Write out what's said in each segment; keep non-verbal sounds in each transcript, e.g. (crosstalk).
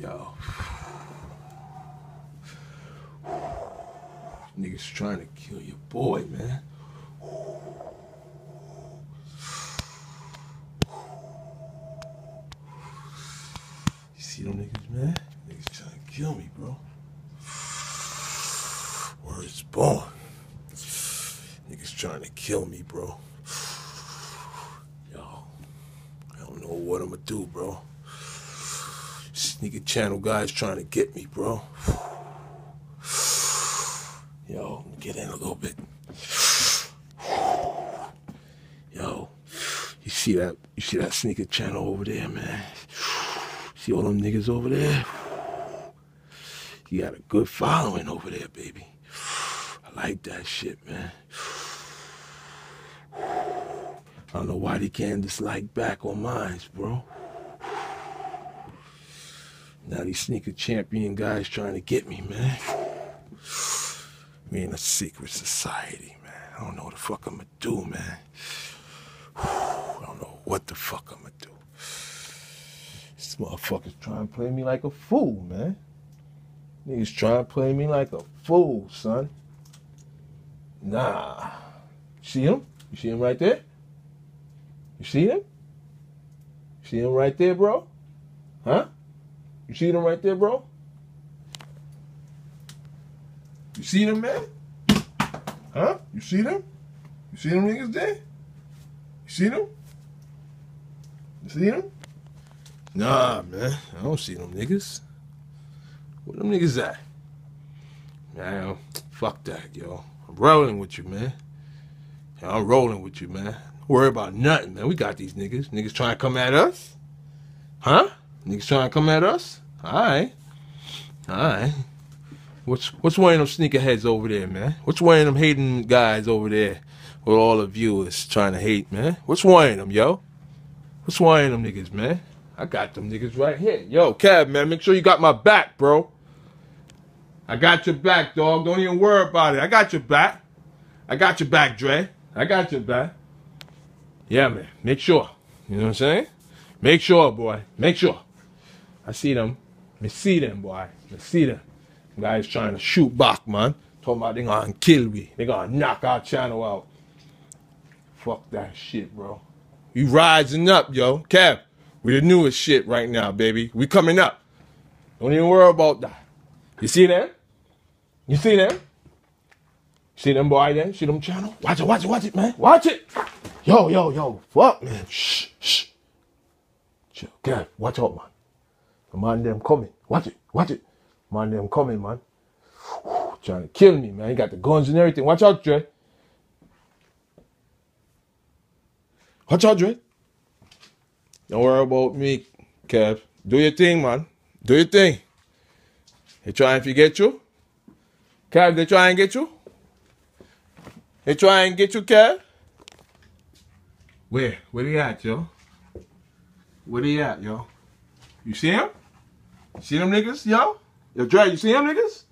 Yo. Niggas trying to kill your boy, man. You see them niggas, man? Niggas trying to kill me, bro. Words born. Niggas trying to kill me, bro. Yo, I don't know what I'm gonna do, bro. Sneaker channel guys trying to get me, bro. (sighs) Yo, get in a little bit. (sighs) Yo, you see that? You see that sneaker channel over there, man? (sighs) See all them niggas over there? You got a good following over there, baby. I like that shit, man. I don't know why they can't dislike back on mine, bro. Now these sneaker champion guys trying to get me, man. We in a secret society, man. I don't know what the fuck I'm gonna do, man. I don't know what the fuck I'm gonna do. These motherfuckers trying to play me like a fool, man. Niggas trying to play me like a fool, son. Nah. See him? You see him right there? You see him? See him right there, bro? Huh? You see them right there, bro? You see them, man? Huh? You see them? You see them niggas there? You see them? You see them? Nah, man. I don't see them niggas. Where them niggas at? Man, fuck that, yo. I'm rolling with you, man. I'm rolling with you, man. Don't worry about nothing, man. We got these niggas. Niggas trying to come at us? Huh? Niggas trying to come at us? Alright. Alright. What's what's of them sneakerheads over there, man? What's of them hating guys over there with all the viewers trying to hate, man? What's of them, yo? What's of them niggas, man? I got them niggas right here. Yo, Kev, man, make sure you got my back, bro. I got your back, dog. Don't even worry about it. I got your back. I got your back, Dre. I got your back. Yeah, man. Make sure. You know what I'm saying? Make sure, boy. Make sure. I see them. Me see them, boy. Me see them. Guys trying to shoot back, man. Talking about they gonna kill me. They gonna knock our channel out. Fuck that shit, bro. You rising up, yo. Kev, we the newest shit right now, baby. We coming up. Don't even worry about that. You see them? You see them? See them boy then? See them channel? Watch it, watch it, watch it, man. Watch it. Yo, yo, yo. Fuck, man. Shh, shh. Chill. Kev, watch out, man. Man them coming. Watch it, watch it. Man them coming, man. Whew, trying to kill me, man. He got the guns and everything. Watch out, Dre. Watch out, Dre. Don't worry about me, Kev. Do your thing, man. Do your thing. They trying to get you? Kev, they try and get you? They try and get you, Kev? Where? Where they at, yo? Where they at, yo? You see him? See them niggas, yo? Yo, Dre, you see them niggas?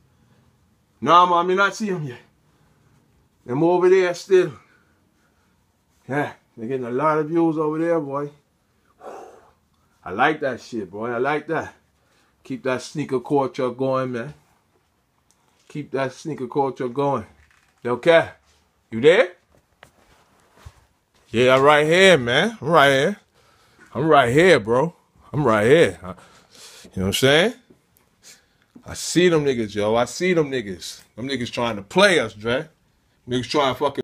No, I mean not see them yet. Them over there still. Yeah, they're getting a lot of views over there, boy. I like that shit, boy. I like that. Keep that sneaker culture going, man. Keep that sneaker culture going. Okay. You there? Yeah, I'm right here, man. I'm right here. I'm right here, bro. I'm right here. You know what I'm saying? I see them niggas, yo. I see them niggas. Them niggas trying to play us, Dre. Niggas trying to fucking